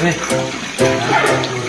哎。